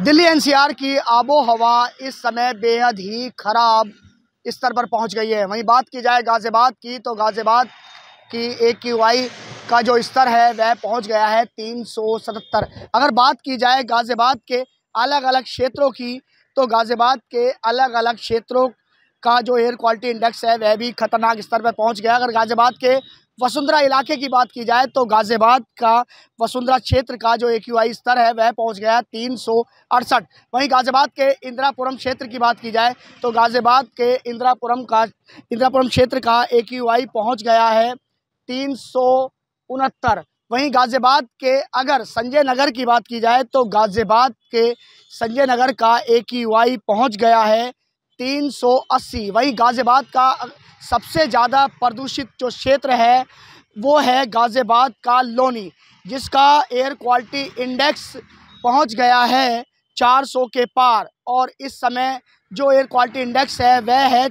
Delhi NCR की आबो हवा इस समय बेहद ही खराब स्तर पर पहुँच गई है। वहीं बात की जाए गाज़ियाबाद की तो गाज़ियाबाद की ए क्यू का जो स्तर है, वह पहुँच गया है तीन सौ सतहत्तर। अगर बात की जाए गाज़ियाबाद के अलग अलग क्षेत्रों की तो गाज़ियाबाद के अलग अलग क्षेत्रों का जो एयर क्वालिटी इंडेक्स है, वह भी खतरनाक स्तर पर पहुँच गया। अगर गाज़ियाबाद के वसुंधरा इलाके की बात की जाए तो गाज़ियाबाद का वसुंधरा क्षेत्र का जो AQI स्तर है, वह पहुँच गया तीन सौ अड़सठ। वहीं गाज़ियाबाद के इंदिरापुरम क्षेत्र की बात की जाए तो गाज़ियाबाद के इंदिरापुरम का, इंदिरापुरम क्षेत्र का ए पहुँच गया है तीन सौ उनहत्तर। वहीं गाज़ियाबाद के अगर संजय नगर की बात की जाए तो गाज़ियाबाद के संजय नगर का ए पहुँच गया है तीन सौ अस्सी। वहीं गाज़ियाबाद का सबसे ज़्यादा प्रदूषित जो क्षेत्र है, वो है गाज़ियाबाद का लोनी, जिसका एयर क्वालिटी इंडेक्स पहुँच गया है 400 के पार। और इस समय जो एयर क्वालिटी इंडेक्स है, वह है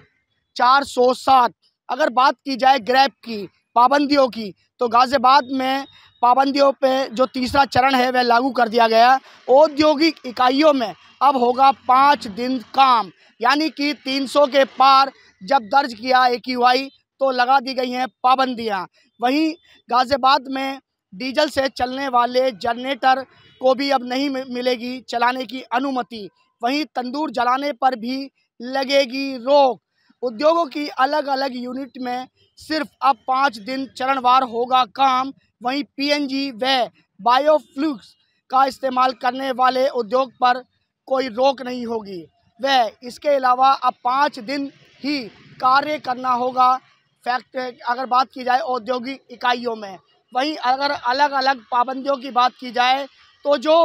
407 अगर बात की जाए ग्रैप की पाबंदियों की। तो गाज़ियाबाद में पाबंदियों पे जो तीसरा चरण है, वह लागू कर दिया गया। औद्योगिक इकाइयों में अब होगा पाँच दिन काम। यानी कि 300 के पार जब दर्ज किया ए तो लगा दी गई हैं पाबंदियाँ। वहीं गाज़ियाबाद में डीजल से चलने वाले जनरेटर को भी अब नहीं मिलेगी चलाने की अनुमति। वहीं तंदूर जलाने पर भी लगेगी रोक। उद्योगों की अलग अलग यूनिट में सिर्फ़ अब पाँच दिन चरणवार होगा काम। वहीं पीएनजी व बायोफ्लूक्स का इस्तेमाल करने वाले उद्योग पर कोई रोक नहीं होगी। वह इसके अलावा अब पाँच दिन ही कार्य करना होगा फैक्ट्री अगर बात की जाए औद्योगिक इकाइयों में। वहीं अगर अलग अलग पाबंदियों की बात की जाए तो जो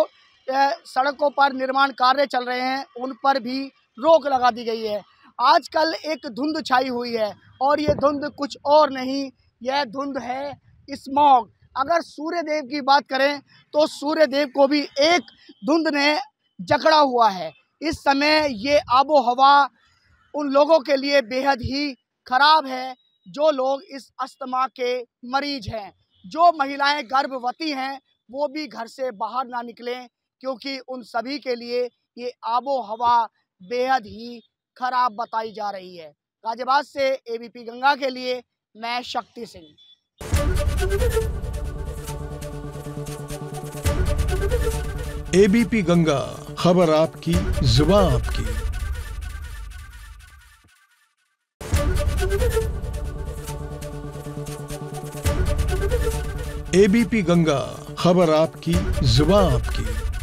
सड़कों पर निर्माण कार्य चल रहे हैं, उन पर भी रोक लगा दी गई है। आजकल एक धुंध छाई हुई है और ये धुंध कुछ और नहीं, यह धुंध है स्मॉग। अगर सूर्य देव की बात करें तो सूर्य देव को भी एक धुंध ने जकड़ा हुआ है। इस समय ये आबो हवा उन लोगों के लिए बेहद ही खराब है, जो लोग इस अस्थमा के मरीज़ हैं। जो महिलाएँ गर्भवती हैं, वो भी घर से बाहर ना निकलें, क्योंकि उन सभी के लिए ये आबो हवा बेहद ही खराब बताई जा रही है। गाजियाबाद से एबीपी गंगा के लिए, मैं शक्ति सिंह। एबीपी गंगा, खबर आपकी, जुबा आपकी। एबीपी गंगा, खबर आपकी, जुबा आपकी।